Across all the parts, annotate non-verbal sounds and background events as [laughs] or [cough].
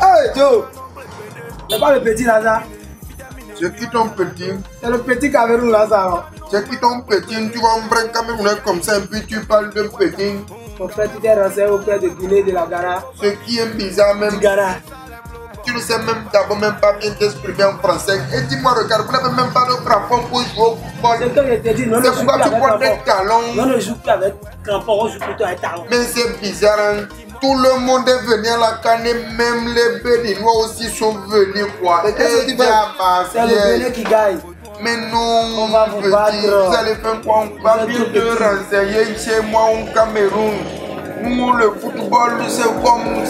Hey Joe! C'est pas le petit Lazare. C'est qui ton petit. C'est le petit Cameroun Lazare. C'est qui ton petit. Tu vois un vrai Camerounais comme ça et puis tu parles d'un petit. Mon frère, tu t'es renseigné auprès de Guinée de la Gara. Ce qui est bizarre même. Gara Tu ne sais même d'abord même pas bien t'exprimer en français. Et dis-moi regarde, vous n'avez même pas de crampons pour jouer au football. C'est comme je t'ai dit, non, ne joue plus avec talons Non, ne joue plus avec crampons, on joue plutôt avec talons Mais c'est bizarre hein. Tout le monde est venu à la canne, même les Béninois aussi sont venus quoi. Veux C'est le Bénin qui gagne. Mais non, On va vous petit, battre. vous allez faire quoi? On va bien te renseigner chez moi au Cameroun. Nous, le football, c'est comme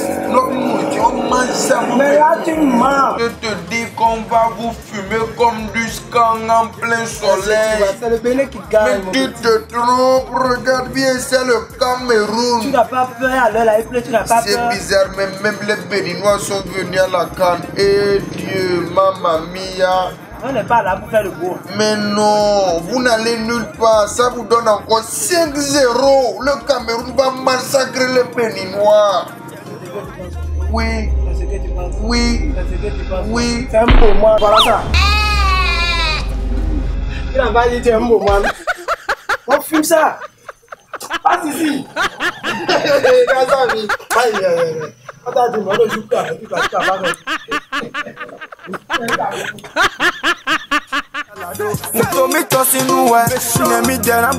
Mais là, tu mens Je te dis qu'on va vous fumer comme du skang en plein soleil. C'est le Bénin qui gagne. Mais tu te trompes, regarde bien, c'est le Tu Cameroun. n'as pas peur, alors là, il pleut, tu n'as pas C'est peur. bizarre, mais même les Béninois sont venus à la canne. Et Dieu, mamma mia. On n'est pas là pour faire le beau. Mais non, vous n'allez nulle part. Ça vous donne encore 5-0. Le Cameroun va massacrer les Béninois. Oui, C'est ce que tu penses. oui, C'est ce que tu penses. oui. C'est un beau moi. Voilà ça. Tu n'as pas dit tu es un beau moi. [laughs] On fume ça. Passe ici. Regarde ça, oui. Aïe, aïe, aïe. On t'a dit, on ne joue plus avec lui parce que tu vas pas Muto mi tosi nuwe, ne mi dena